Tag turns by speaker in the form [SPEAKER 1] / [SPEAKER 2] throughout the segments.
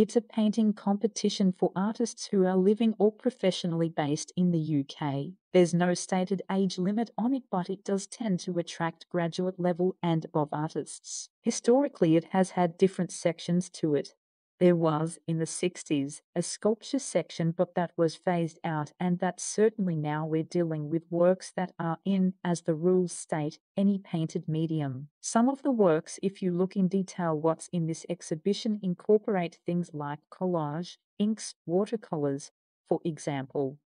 [SPEAKER 1] It's a painting competition for artists who are living or professionally based in the UK. There's no stated age limit on it, but it does tend to attract graduate level and above artists. Historically, it has had different sections to it. There was, in the 60s, a sculpture section, but that was phased out, and that certainly now we're dealing with works that are in, as the rules state, any painted medium. Some of the works, if you look in detail what's in this exhibition, incorporate things like collage, inks, watercolors, for example.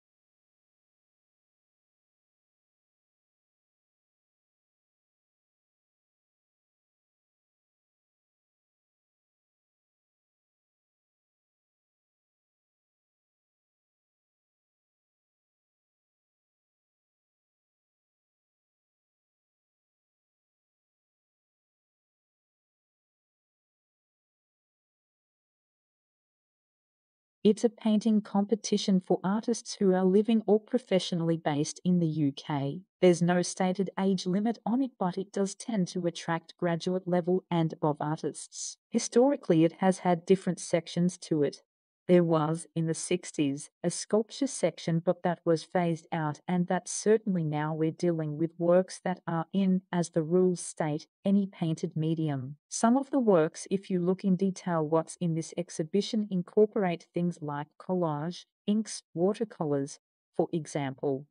[SPEAKER 1] It's a painting competition for artists who are living or professionally based in the UK. There's no stated age limit on it, but it does tend to attract graduate level and above artists. Historically, it has had different sections to it. There was, in the 60s, a sculpture section, but that was phased out, and that certainly now we're dealing with works that are in, as the rules state, any painted medium. Some of the works, if you look in detail what's in this exhibition, incorporate things like collage, inks, watercolors, for example.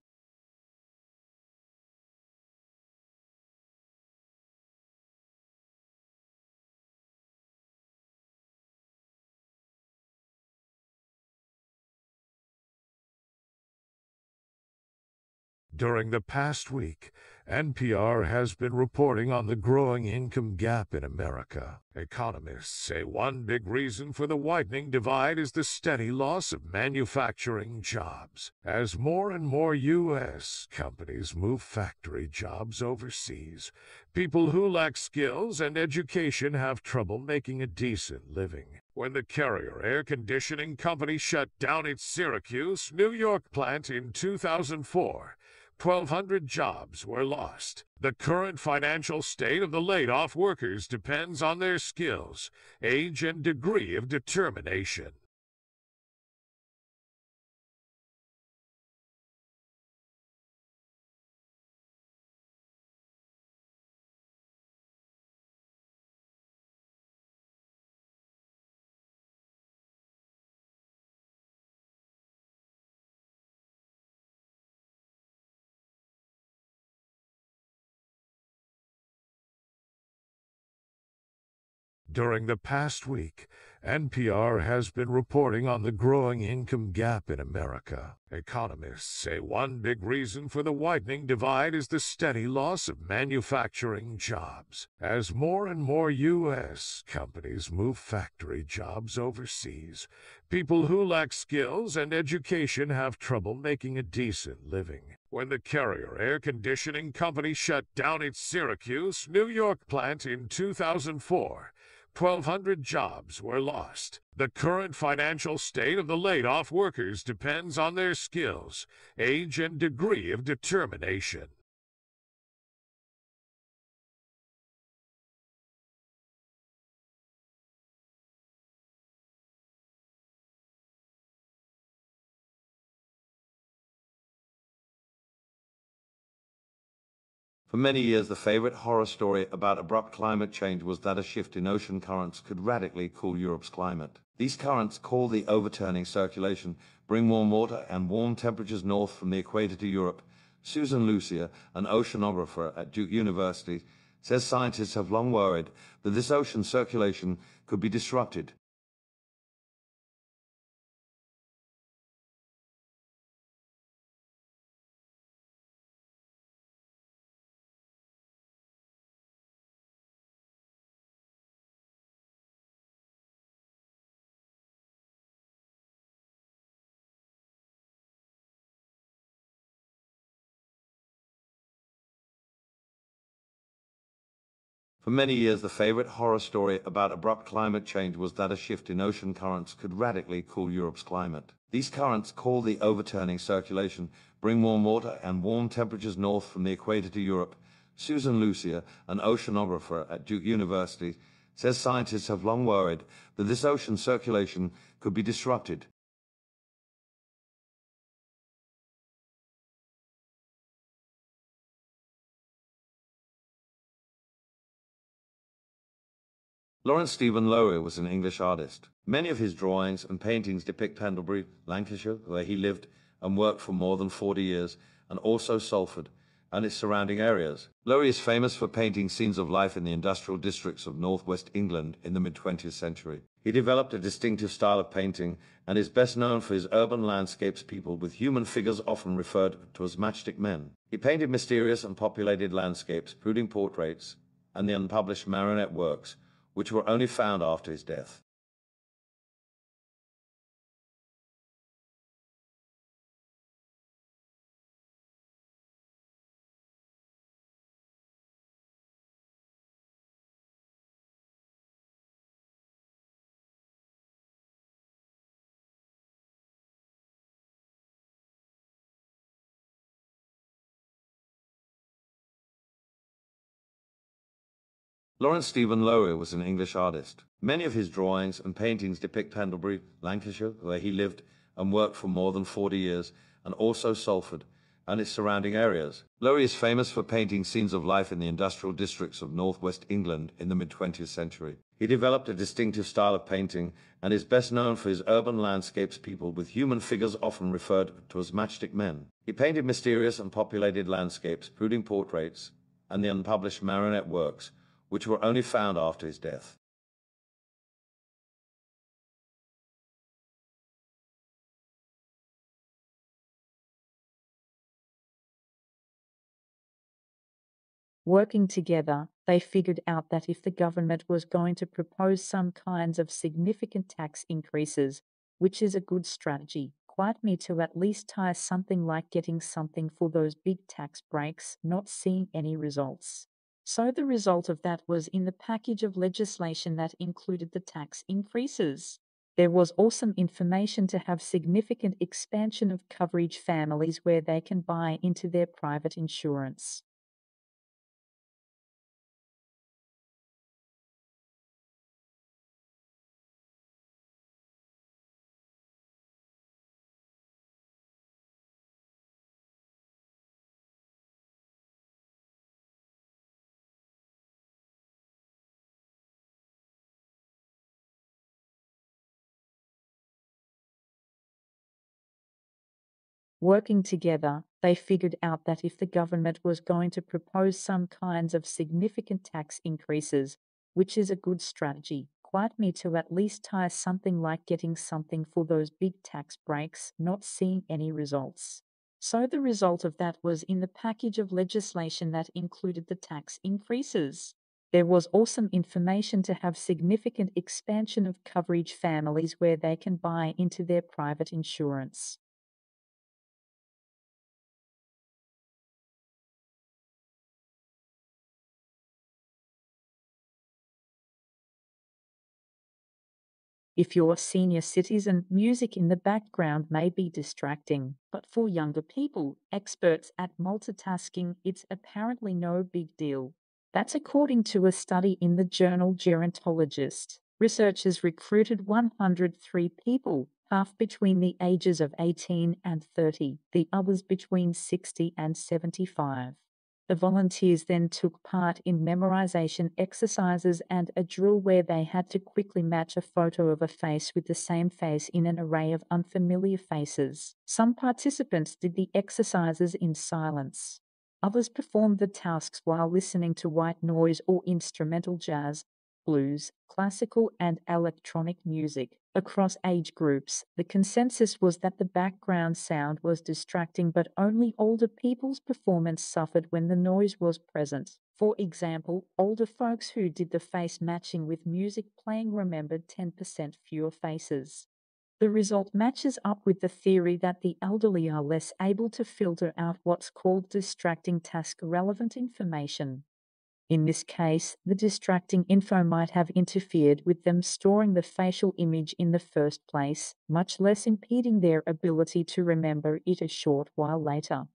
[SPEAKER 2] During the past week, NPR has been reporting on the growing income gap in America. Economists say one big reason for the widening divide is the steady loss of manufacturing jobs. As more and more U.S. companies move factory jobs overseas, people who lack skills and education have trouble making a decent living. When the Carrier Air Conditioning Company shut down its Syracuse, New York plant in 2004, 1,200 jobs were lost. The current financial state of the laid off workers depends on their skills, age, and degree of determination. During the past week, NPR has been reporting on the growing income gap in America. Economists say one big reason for the widening divide is the steady loss of manufacturing jobs. As more and more U.S. companies move factory jobs overseas, people who lack skills and education have trouble making a decent living. When the Carrier Air Conditioning Company shut down its Syracuse, New York plant in 2004, 1,200 jobs were lost. The current financial state of the laid off workers depends on their skills, age, and degree of determination.
[SPEAKER 3] For many years, the favorite horror story about abrupt climate change was that a shift in ocean currents could radically cool Europe's climate. These currents, called the overturning circulation, bring warm water and warm temperatures north from the equator to Europe. Susan Lozier, an oceanographer at Duke University, says scientists have long worried that this ocean circulation could be disrupted For many years, the favorite horror story about abrupt climate change was that a shift in ocean currents could radically cool Europe's climate. These currents, called the overturning circulation, bring warm water and warm temperatures north from the equator to Europe. Susan Lozier, an oceanographer at Duke University, says scientists have long worried that this ocean circulation could be disrupted. Laurence Stephen Lowry was an English artist. Many of his drawings and paintings depict Pendlebury, Lancashire, where he lived and worked for more than 40 years, and also Salford and its surrounding areas. Lowry is famous for painting scenes of life in the industrial districts of northwest England in the mid-20th century. He developed a distinctive style of painting and is best known for his urban landscapes peopled with human figures often referred to as matchstick men. He painted mysterious and populated landscapes, brooding portraits, and the unpublished marionette works, which were only found after his death. Laurence Stephen Lowry was an English artist. Many of his drawings and paintings depict Pendlebury, Lancashire, where he lived and worked for more than 40 years, and also Salford and its surrounding areas. Lowry is famous for painting scenes of life in the industrial districts of northwest England in the mid-20th century. He developed a distinctive style of painting and is best known for his urban landscapes peopled with human figures often referred to as matchstick men. He painted mysterious and populated landscapes, brooding portraits, and the unpublished marionette works, which were only found after his death.
[SPEAKER 1] Working together, they figured out that if the government was going to propose some kinds of significant tax increases, which is a good strategy, quite me to at least tie something like getting something for those big tax breaks, not seeing any results. So the result of that was in the package of legislation that included the tax increases. There was also information to have significant expansion of coverage families where they can buy into their private insurance. Working together, they figured out that if the government was going to propose some kinds of significant tax increases, which is a good strategy, quite me to at least tie something like getting something for those big tax breaks, not seeing any results. So the result of that was in the package of legislation that included the tax increases. There was also information to have significant expansion of coverage families where they can buy into their private insurance. If you're a senior citizen, music in the background may be distracting, but for younger people, experts at multitasking, it's apparently no big deal. That's according to a study in the journal Gerontologist. Researchers recruited 103 people, half between the ages of 18 and 30, the others between 60 and 75. The volunteers then took part in memorization exercises and a drill where they had to quickly match a photo of a face with the same face in an array of unfamiliar faces. Some participants did the exercises in silence. Others performed the tasks while listening to white noise or instrumental jazz, blues, classical, and electronic music. Across age groups, the consensus was that the background sound was distracting, but only older people's performance suffered when the noise was present. For example, older folks who did the face matching with music playing remembered 10% fewer faces. The result matches up with the theory that the elderly are less able to filter out what's called distracting task relevant information. In this case, the distracting info might have interfered with them storing the facial image in the first place, much less impeding their ability to remember it a short while later.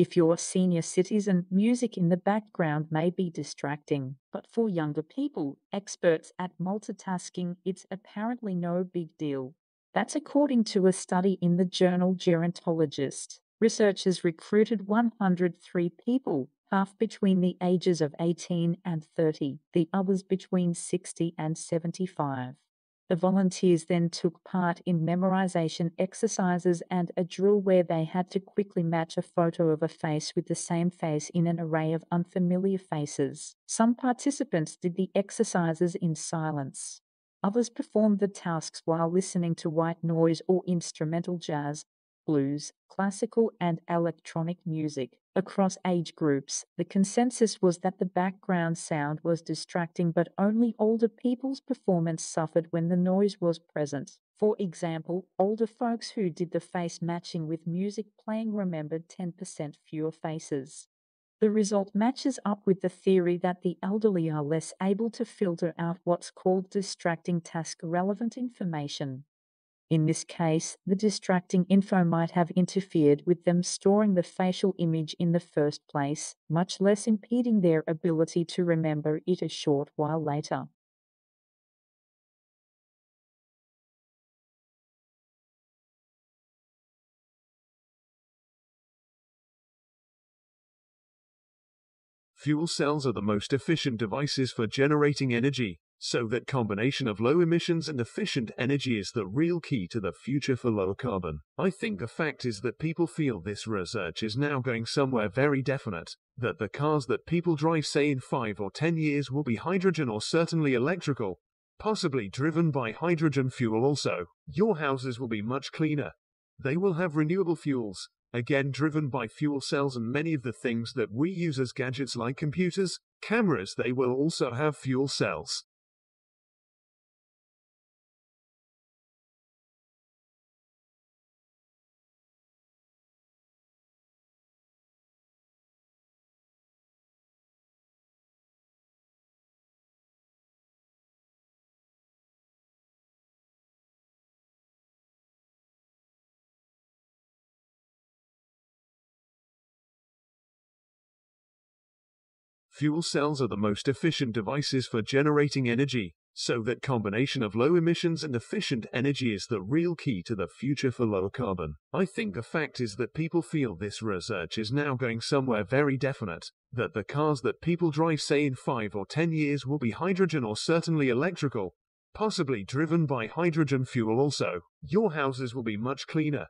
[SPEAKER 1] If you're a senior citizen, music in the background may be distracting, but for younger people, experts at multitasking, it's apparently no big deal. That's according to a study in the journal Gerontologist. Researchers recruited 103 people, half between the ages of 18 and 30, the others between 60 and 75. The volunteers then took part in memorization exercises and a drill where they had to quickly match a photo of a face with the same face in an array of unfamiliar faces. Some participants did the exercises in silence. Others performed the tasks while listening to white noise or instrumental jazz, blues, classical, and electronic music. Across age groups, the consensus was that the background sound was distracting, but only older people's performance suffered when the noise was present. For example, older folks who did the face matching with music playing remembered 10% fewer faces. The result matches up with the theory that the elderly are less able to filter out what's called distracting task relevant information. In this case, the distracting info might have interfered with them storing the facial image in the first place, much less impeding their ability to remember it a short while later.
[SPEAKER 4] Fuel cells are the most efficient devices for generating energy, so that combination of low emissions and efficient energy is the real key to the future for low carbon. I think the fact is that people feel this research is now going somewhere very definite, that the cars that people drive say in 5 or 10 years will be hydrogen or certainly electrical, possibly driven by hydrogen fuel also. Your houses will be much cleaner. They will have renewable fuels, again driven by fuel cells and many of the things that we use as gadgets like computers, cameras, they will also have fuel cells. Fuel cells are the most efficient devices for generating energy, so that combination of low emissions and efficient energy is the real key to the future for low carbon. I think the fact is that people feel this research is now going somewhere very definite, that the cars that people drive say in 5 or 10 years will be hydrogen or certainly electrical, possibly driven by hydrogen fuel also. Your houses will be much cleaner.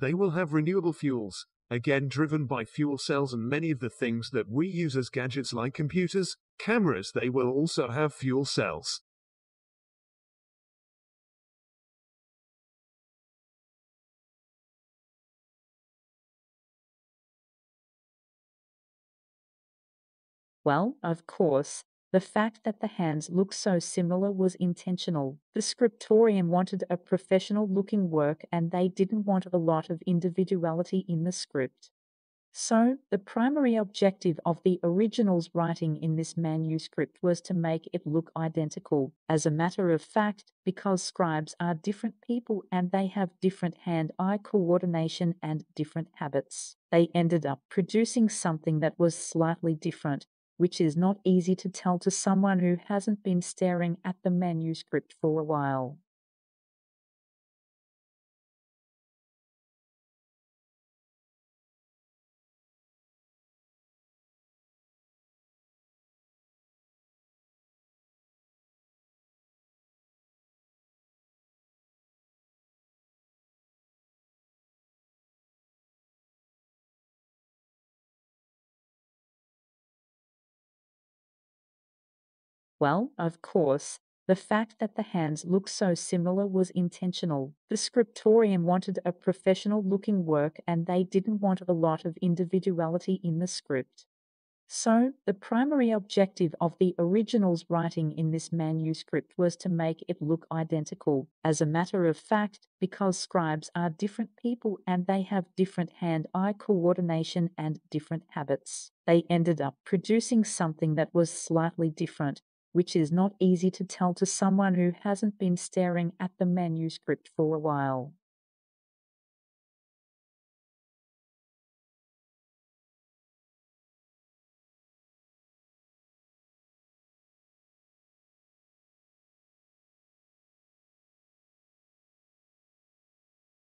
[SPEAKER 4] They will have renewable fuels, again driven by fuel cells and many of the things that we use as gadgets like computers, cameras, they will also have fuel cells.
[SPEAKER 1] Well, of course, the fact that the hands look so similar was intentional. The scriptorium wanted a professional looking work and they didn't want a lot of individuality in the script. So, the primary objective of the original's writing in this manuscript was to make it look identical. As a matter of fact, because scribes are different people and they have different hand eye coordination and different habits, they ended up producing something that was slightly different which is not easy to tell to someone who hasn't been staring at the manuscript for a while. Well, of course, the fact that the hands look so similar was intentional. The scriptorium wanted a professional looking work and they didn't want a lot of individuality in the script. So, the primary objective of the original's writing in this manuscript was to make it look identical. As a matter of fact, because scribes are different people and they have different hand eye coordination and different habits, they ended up producing something that was slightly different which is not easy to tell to someone who hasn't been staring at the manuscript for a while.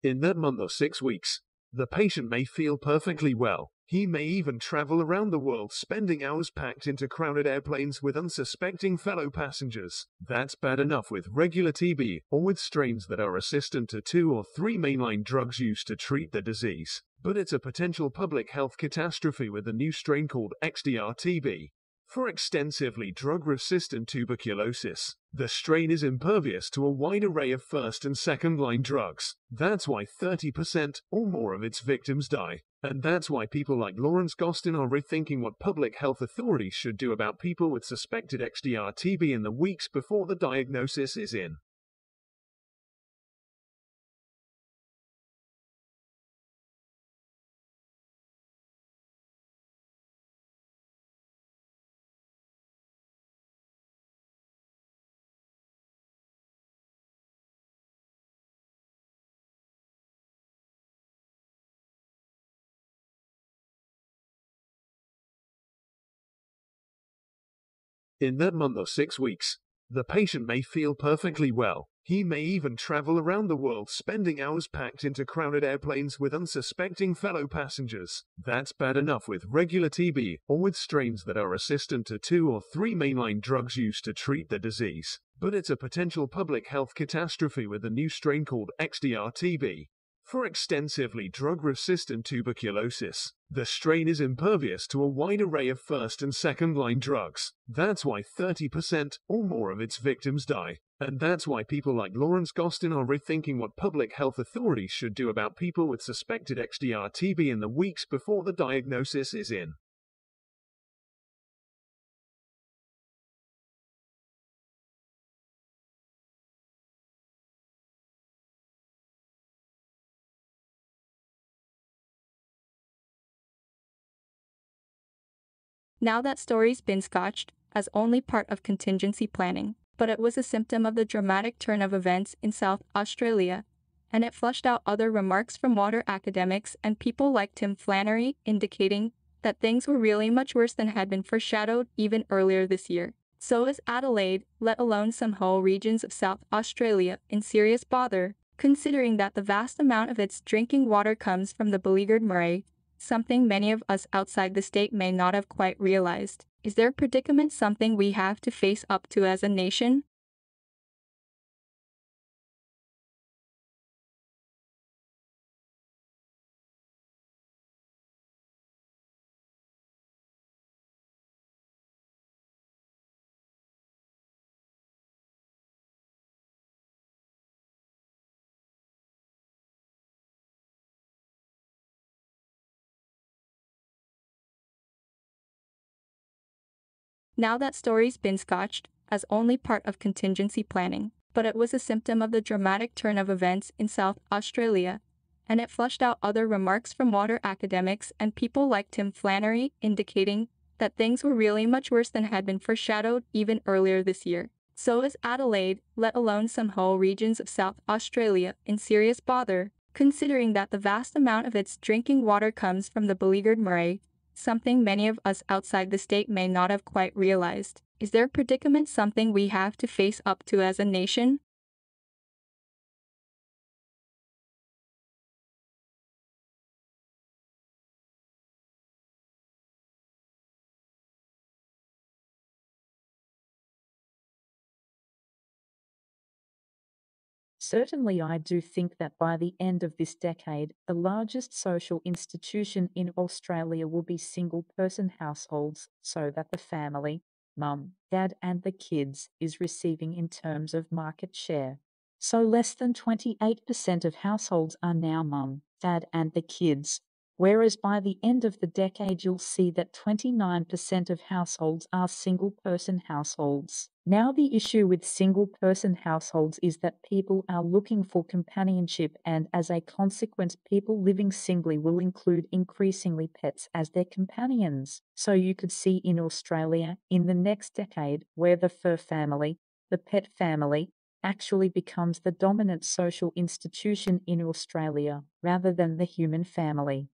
[SPEAKER 4] In that month of six weeks, the patient may feel perfectly well. He may even travel around the world spending hours packed into crowded airplanes with unsuspecting fellow passengers. That's bad enough with regular TB or with strains that are resistant to two or three mainline drugs used to treat the disease. But it's a potential public health catastrophe with a new strain called XDR-TB. For extensively drug-resistant tuberculosis, the strain is impervious to a wide array of first and second line drugs. That's why 30% or more of its victims die. And that's why people like Lawrence Gostin are rethinking what public health authorities should do about people with suspected XDR TB in the weeks before the diagnosis is in. In that month or six weeks, the patient may feel perfectly well. He may even travel around the world spending hours packed into crowded airplanes with unsuspecting fellow passengers. That's bad enough with regular TB or with strains that are resistant to two or three mainline drugs used to treat the disease. But it's a potential public health catastrophe with a new strain called XDR-TB. For extensively drug-resistant tuberculosis, the strain is impervious to a wide array of first and second line drugs. That's why 30% or more of its victims die. And that's why people like Lawrence Gostin are rethinking what public health authorities should do about people with suspected XDR TB in the weeks before the diagnosis is in.
[SPEAKER 5] Now that story's been scotched as only part of contingency planning, but it was a symptom of the dramatic turn of events in South Australia, and it flushed out other remarks from water academics and people like Tim Flannery, indicating that things were really much worse than had been foreshadowed even earlier this year. So is Adelaide, let alone some whole regions of South Australia, in serious bother, considering that the vast amount of its drinking water comes from the beleaguered Murray, something many of us outside the state may not have quite realized. Is their predicament something we have to face up to as a nation? Now that story's been scotched as only part of contingency planning, but it was a symptom of the dramatic turn of events in South Australia, and it flushed out other remarks from water academics and people like Tim Flannery, indicating that things were really much worse than had been foreshadowed even earlier this year. So is Adelaide, let alone some whole regions of South Australia, in serious bother, considering that the vast amount of its drinking water comes from the beleaguered Murray, something many of us outside the state may not have quite realized. Is their predicament something we have to face up to as a nation?
[SPEAKER 1] Certainly, I do think that by the end of this decade, the largest social institution in Australia will be single person households, so that the family, mum, dad, and the kids, is receiving in terms of market share. So less than 28% of households are now mum, dad, and the kids, whereas by the end of the decade, you'll see that 29% of households are single person households. Now, the issue with single person households is that people are looking for companionship, and as a consequence, people living singly will include increasingly pets as their companions. So, you could see in Australia in the next decade where the fur family, the pet family, actually becomes the dominant social institution in Australia rather than the human family.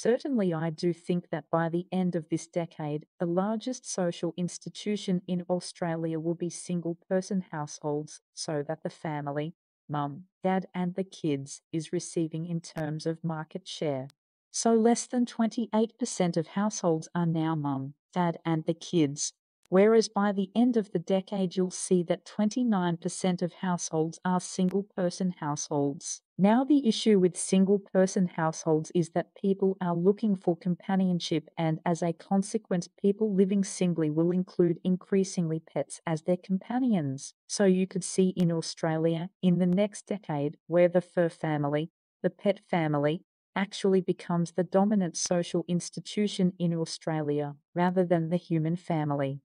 [SPEAKER 1] Certainly, I do think that by the end of this decade, the largest social institution in Australia will be single person households, so that the family, mum, dad, and the kids, is receiving in terms of market share. So less than 28% of households are now mum, dad, and the kids, whereas by the end of the decade you'll see that 29% of households are single person households. Now, the issue with single person households is that people are looking for companionship, and as a consequence, people living singly will include increasingly pets as their companions. So, you could see in Australia in the next decade where the fur family, the pet family, actually becomes the dominant social institution in Australia rather than the human family.